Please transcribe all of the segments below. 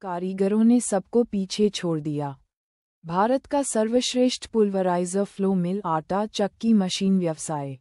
कारीगरों ने सबको पीछे छोड़ दिया। भारत का सर्वश्रेष्ठ पुलवराइजर फ्लो मिल आटा, चक्की मशीन व्यवसाय।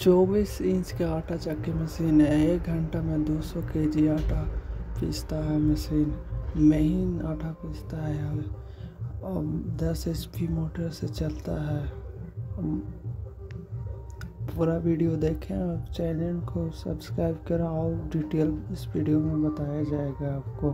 चौबीस इंच का आटा चक्की मशीन है, एक घंटा में 200 केजी आटा पीसता है मशीन। महीन आटा पीसता है और 10 एच पी मोटर से चलता है। पूरा वीडियो देखें और चैनल को सब्सक्राइब करें और डिटेल इस वीडियो में बताया जाएगा आपको।